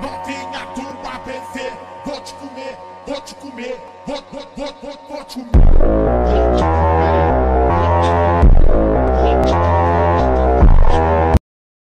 não tem a turma a vencer. Vou te comer, vou te comer, vou, vou, vou, vou, vou te comer.